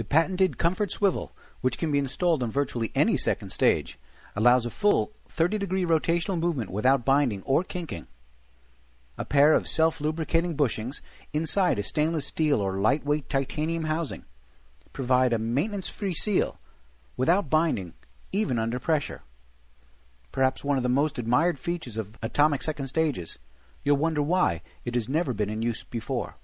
The patented Comfort Swivel, which can be installed on virtually any second stage, allows a full 30 degree rotational movement without binding or kinking. A pair of self-lubricating bushings inside a stainless steel or lightweight titanium housing provide a maintenance-free seal without binding even under pressure. Perhaps one of the most admired features of atomic second stages, you'll wonder why it has never been in use before.